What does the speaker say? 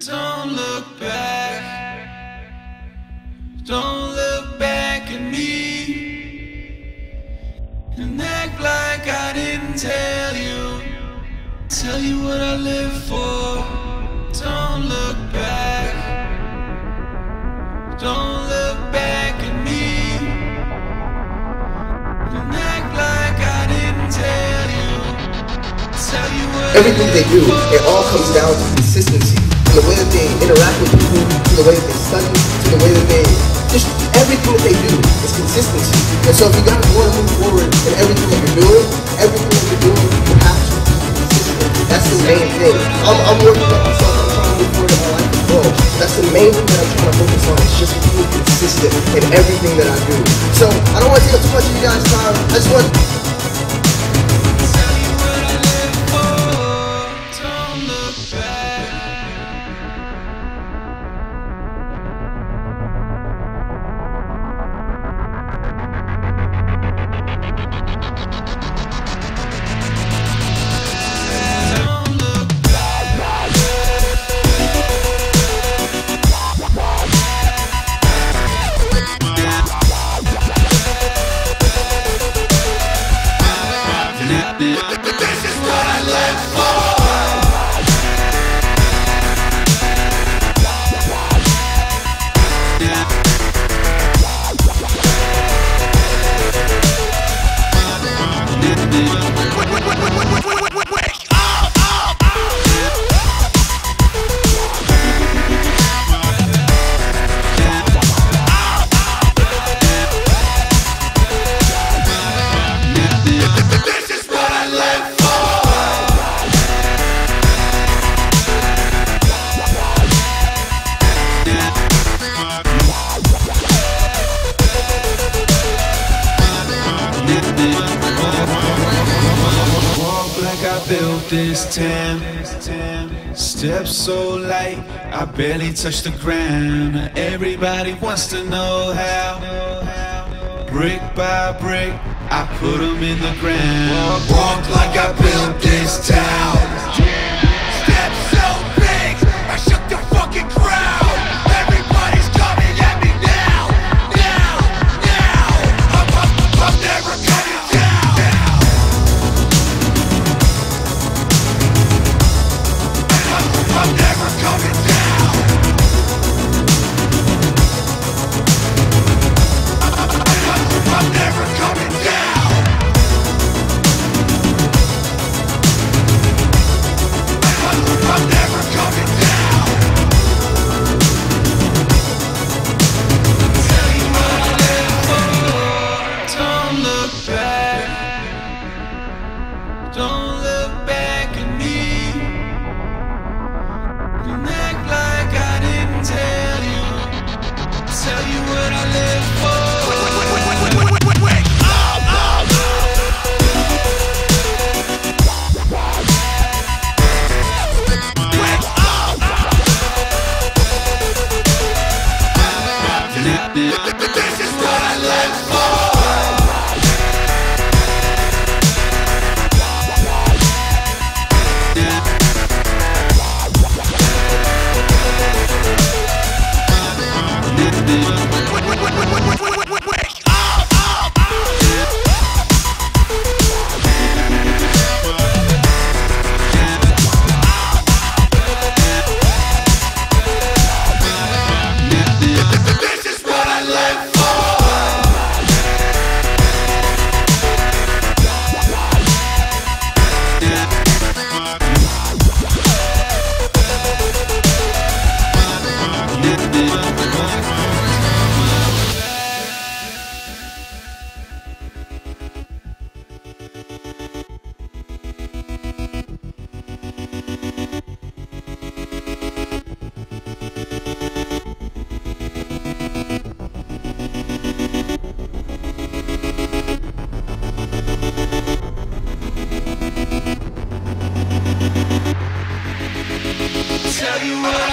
Don't look back. Don't look back at me. And act like I didn't tell you. Tell you what I live for. Don't look back. Don't look back at me. And act like I didn't tell you. Tell you what I Everything they do, it all comes down to consistency. To the way that they interact with people, to the way that they study, to the way that they just everything that they do is consistency. And so if you guys want to move forward in everything that you're doing, everything that you're doing, you have to be consistent. That's the main thing. I'm, I'm working on myself, I'm trying to move forward in my life as well. That's the main thing that I'm trying to focus on. It's just being consistent in everything that I do. So I don't want to take up too much of you guys' time. I just want built this town. Steps so light, I barely touch the ground. Everybody wants to know how. Brick by brick, I put them in the ground. Walk like I built this town. you ready?